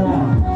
now.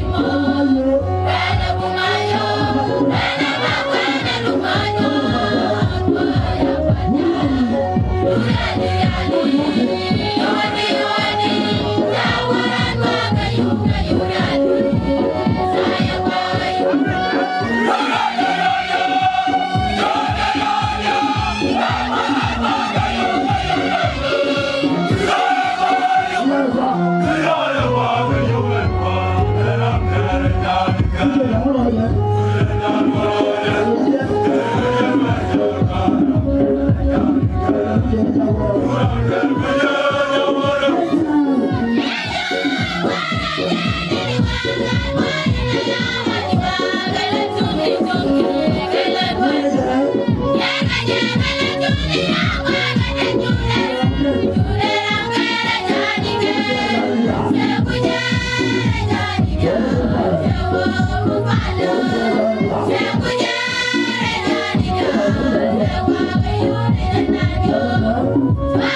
Yeah. 怎么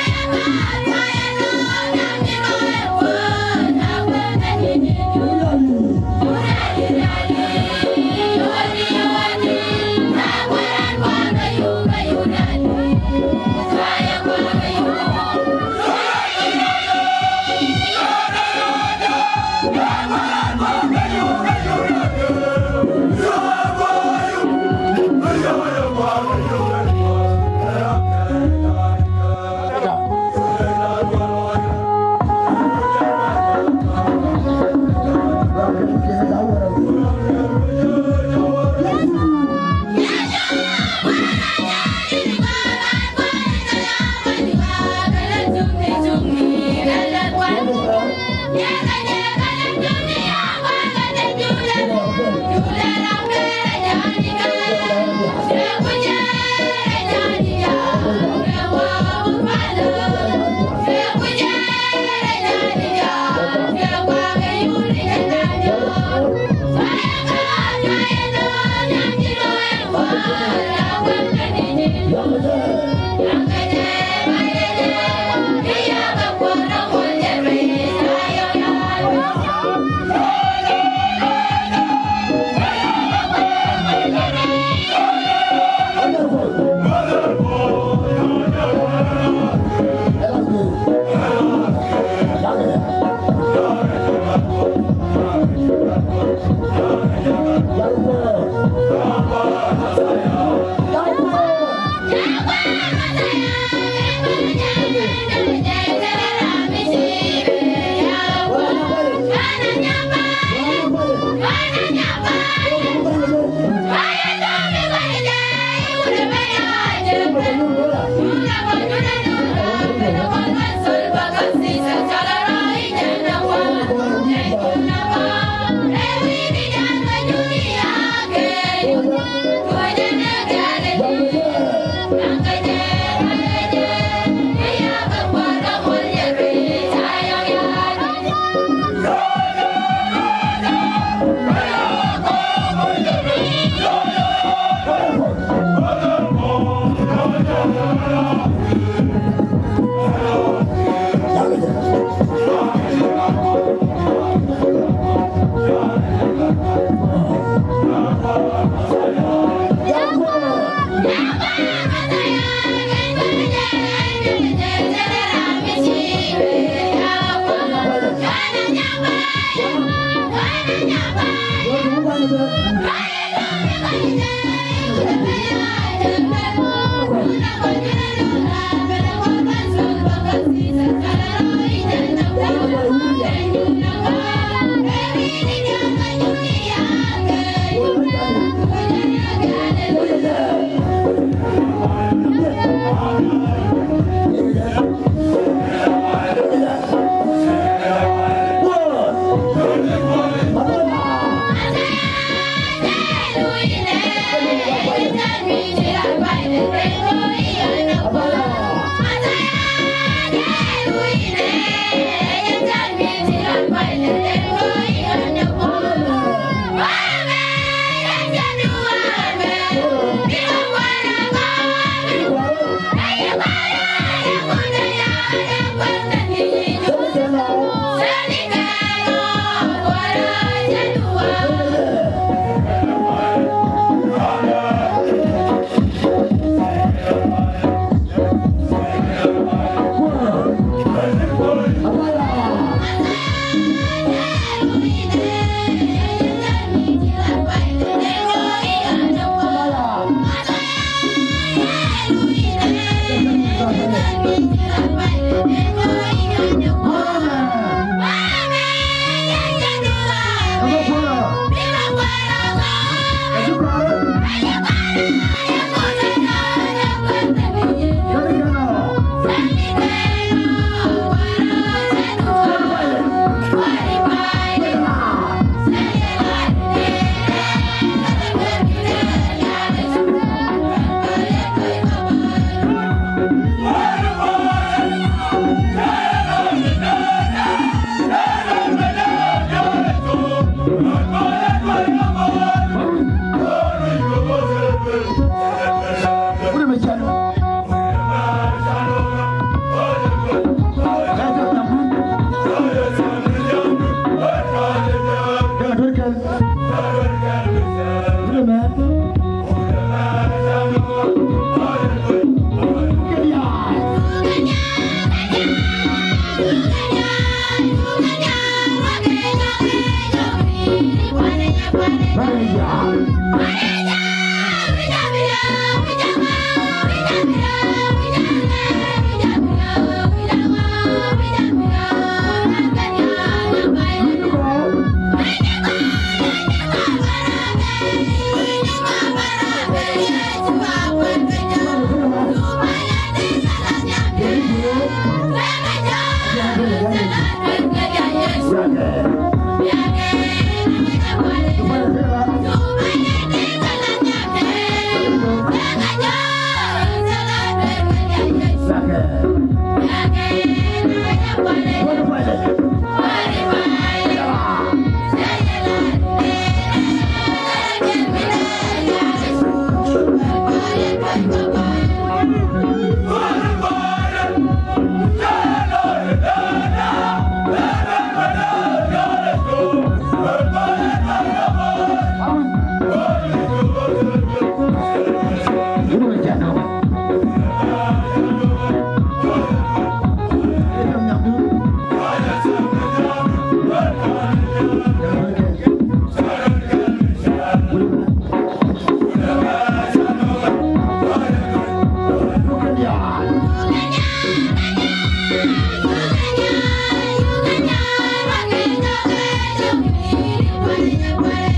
Thank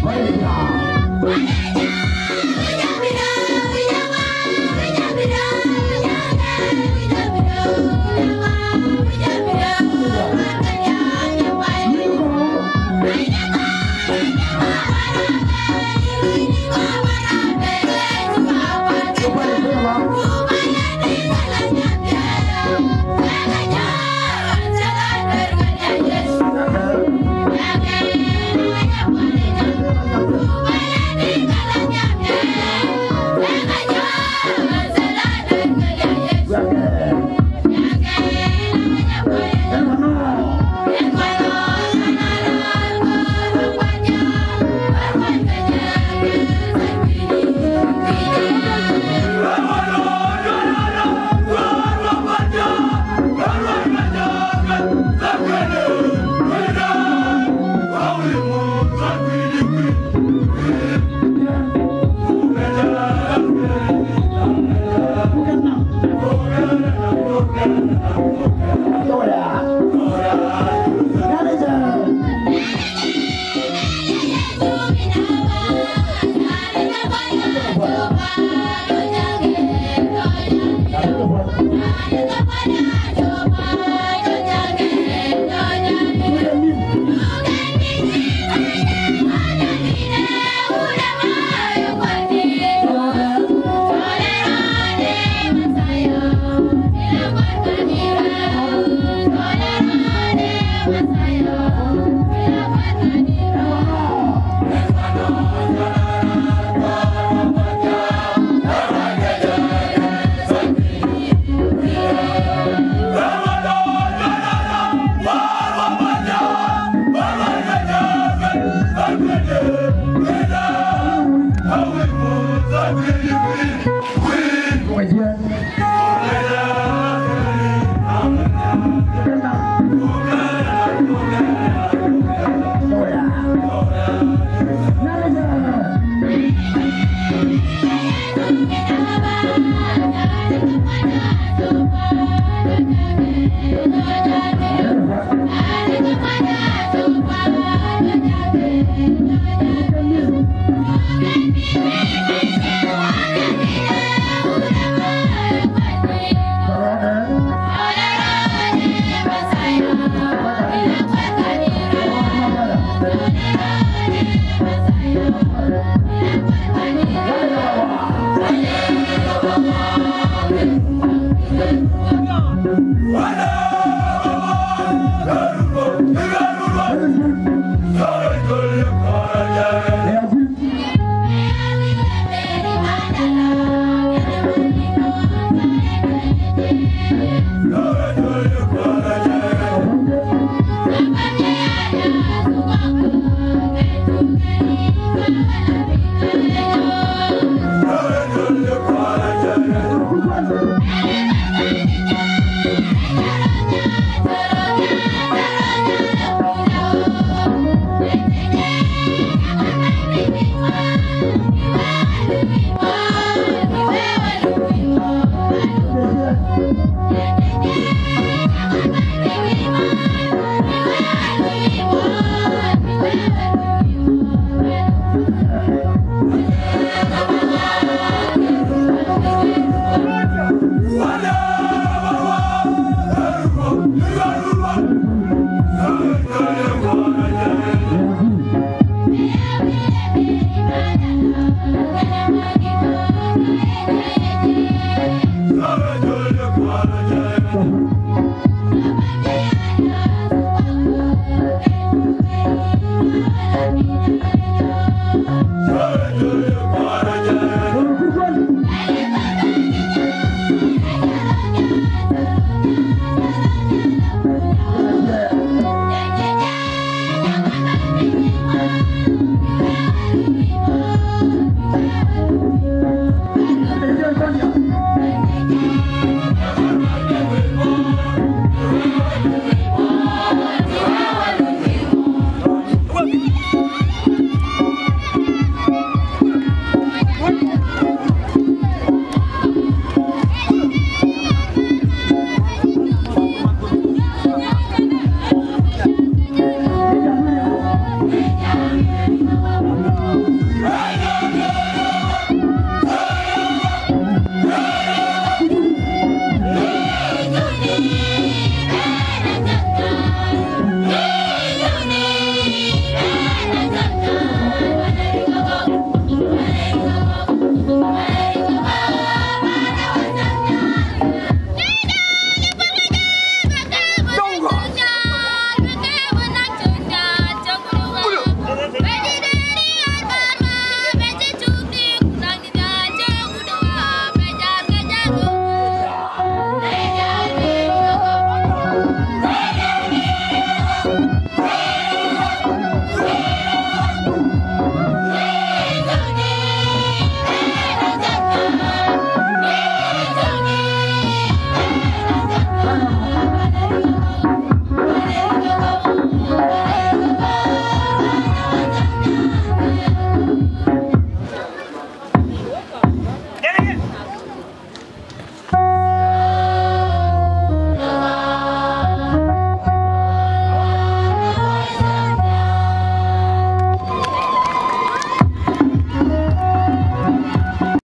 欢迎光